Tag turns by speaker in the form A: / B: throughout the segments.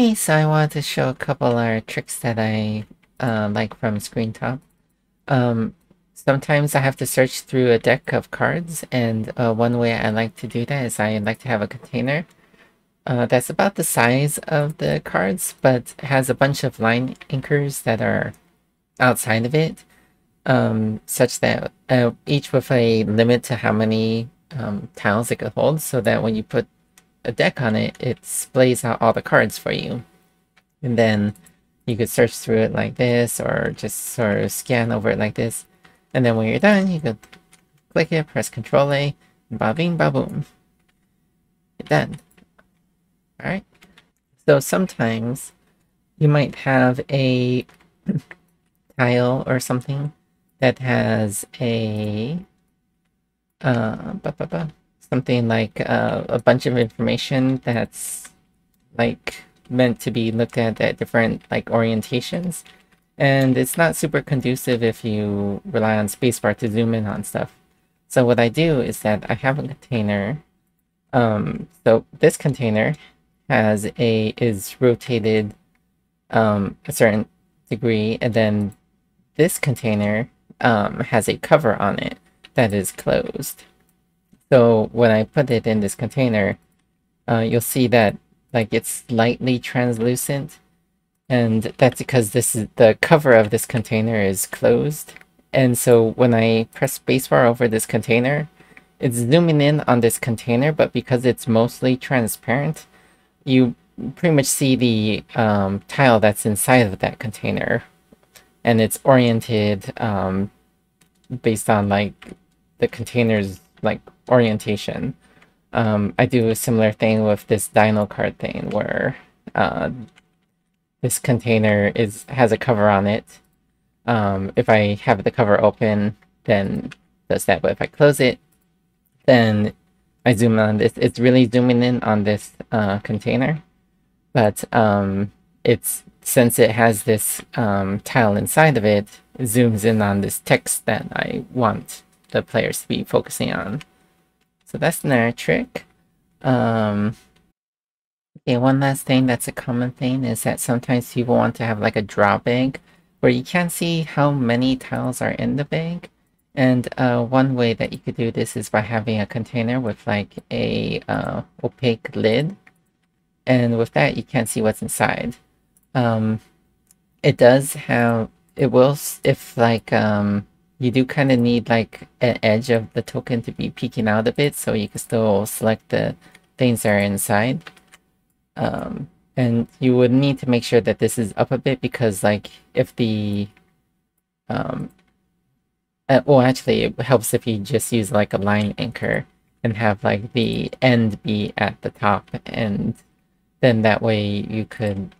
A: Hey, so I wanted to show a couple of tricks that I uh, like from Screentop. Um, sometimes I have to search through a deck of cards, and uh, one way I like to do that is I like to have a container uh, that's about the size of the cards, but has a bunch of line anchors that are outside of it, um, such that uh, each with a limit to how many um, tiles it could hold, so that when you put a deck on it, it displays out all the cards for you. And then you could search through it like this, or just sort of scan over it like this. And then when you're done, you could click it, press Control A, ba bing ba boom. You're done. Alright? So sometimes you might have a tile or something that has a uh, ba -ba -ba, something like uh, a bunch of information that's like meant to be looked at at different like orientations. And it's not super conducive if you rely on spacebar to zoom in on stuff. So what I do is that I have a container. Um, so this container has a is rotated um, a certain degree, and then this container um, has a cover on it that is closed. So when I put it in this container, uh, you'll see that like it's slightly translucent. And that's because this is the cover of this container is closed. And so when I press spacebar over this container, it's zooming in on this container, but because it's mostly transparent, you pretty much see the um, tile that's inside of that container. And it's oriented um, based on like the container's like orientation. Um, I do a similar thing with this Dino card thing where uh, this container is has a cover on it. Um, if I have the cover open, then does that. But if I close it, then I zoom on this. It's really zooming in on this uh, container, but um, it's since it has this um, tile inside of it, it zooms in on this text that I want the players to be focusing on. So that's another trick. Um, okay, one last thing that's a common thing is that sometimes people want to have like a draw bag where you can't see how many tiles are in the bag. And uh, one way that you could do this is by having a container with like a uh, opaque lid. And with that, you can't see what's inside. Um, it does have, it will, if like, um, you do kind of need like an edge of the token to be peeking out a bit so you can still select the things that are inside. Um, and you would need to make sure that this is up a bit because like if the um, uh, well actually it helps if you just use like a line anchor and have like the end be at the top and then that way you could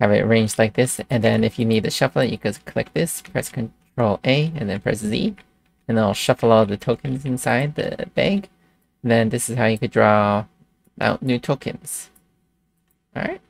A: have it arranged like this and then if you need to shuffle it you could click this press Control A and then press Z, and I'll shuffle all the tokens inside the bag. And then this is how you could draw out new tokens. Alright.